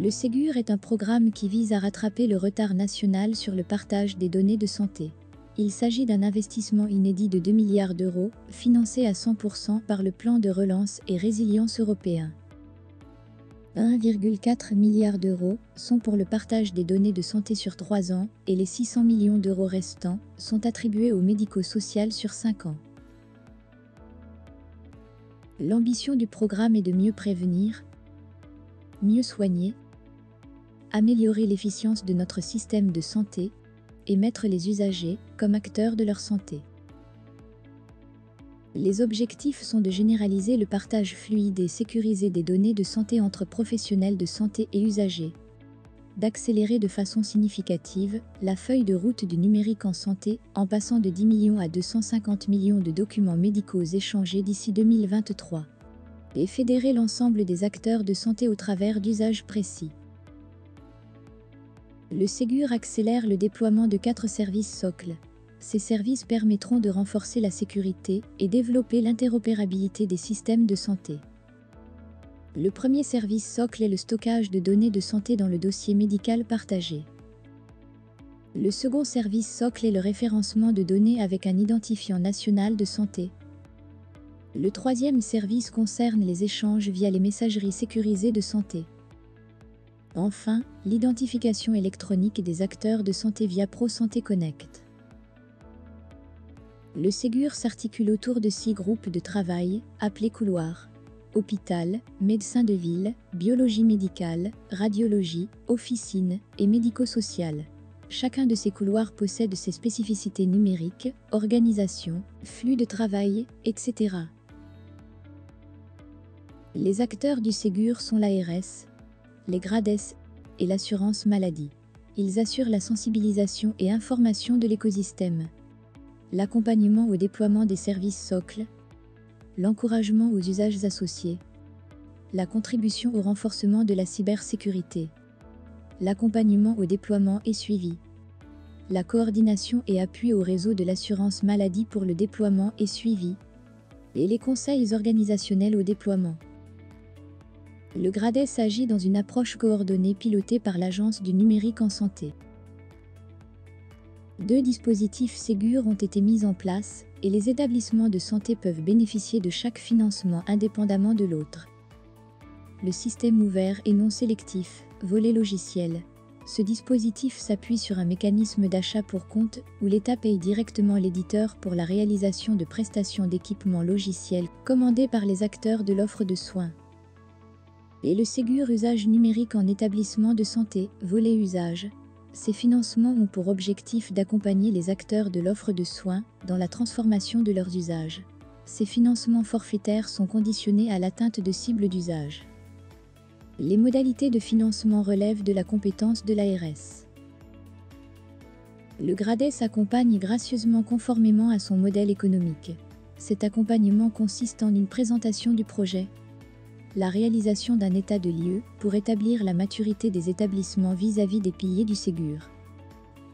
Le Ségur est un programme qui vise à rattraper le retard national sur le partage des données de santé. Il s'agit d'un investissement inédit de 2 milliards d'euros, financé à 100% par le plan de relance et résilience européen. 1,4 milliard d'euros sont pour le partage des données de santé sur 3 ans et les 600 millions d'euros restants sont attribués au médico-social sur 5 ans. L'ambition du programme est de mieux prévenir, mieux soigner, améliorer l'efficience de notre système de santé et mettre les usagers comme acteurs de leur santé. Les objectifs sont de généraliser le partage fluide et sécurisé des données de santé entre professionnels de santé et usagers, d'accélérer de façon significative la feuille de route du numérique en santé en passant de 10 millions à 250 millions de documents médicaux échangés d'ici 2023, et fédérer l'ensemble des acteurs de santé au travers d'usages précis. Le Ségur accélère le déploiement de quatre services socles. Ces services permettront de renforcer la sécurité et développer l'interopérabilité des systèmes de santé. Le premier service socle est le stockage de données de santé dans le dossier médical partagé. Le second service socle est le référencement de données avec un identifiant national de santé. Le troisième service concerne les échanges via les messageries sécurisées de santé. Enfin, l'identification électronique des acteurs de santé via ProSanté Connect. Le Ségur s'articule autour de six groupes de travail, appelés couloirs. Hôpital, médecin de ville, biologie médicale, radiologie, officine et médico-social. Chacun de ces couloirs possède ses spécificités numériques, organisation, flux de travail, etc. Les acteurs du Ségur sont l'ARS, les GRADES et l'assurance maladie. Ils assurent la sensibilisation et information de l'écosystème, l'accompagnement au déploiement des services socles, l'encouragement aux usages associés, la contribution au renforcement de la cybersécurité, l'accompagnement au déploiement et suivi, la coordination et appui au réseau de l'assurance maladie pour le déploiement et suivi, et les conseils organisationnels au déploiement. Le GRADES agit dans une approche coordonnée pilotée par l'Agence du numérique en santé. Deux dispositifs Ségur ont été mis en place et les établissements de santé peuvent bénéficier de chaque financement indépendamment de l'autre. Le système ouvert et non sélectif, volet logiciel. Ce dispositif s'appuie sur un mécanisme d'achat pour compte où l'État paye directement l'éditeur pour la réalisation de prestations d'équipements logiciels commandés par les acteurs de l'offre de soins. Et le Ségur usage numérique en établissement de santé, volet usage, ces financements ont pour objectif d'accompagner les acteurs de l'offre de soins dans la transformation de leurs usages. Ces financements forfaitaires sont conditionnés à l'atteinte de cibles d'usage. Les modalités de financement relèvent de la compétence de l'ARS. Le GRADES accompagne gracieusement conformément à son modèle économique. Cet accompagnement consiste en une présentation du projet, la réalisation d'un état de lieu pour établir la maturité des établissements vis-à-vis des piliers du Ségur.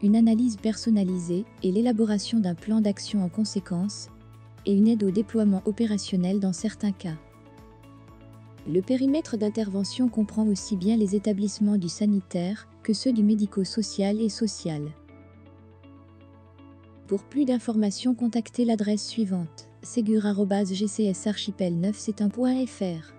Une analyse personnalisée et l'élaboration d'un plan d'action en conséquence, et une aide au déploiement opérationnel dans certains cas. Le périmètre d'intervention comprend aussi bien les établissements du sanitaire que ceux du médico-social et social. Pour plus d'informations, contactez l'adresse suivante ségur-gcsarchipel 9 c'est un.fr.